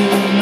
you.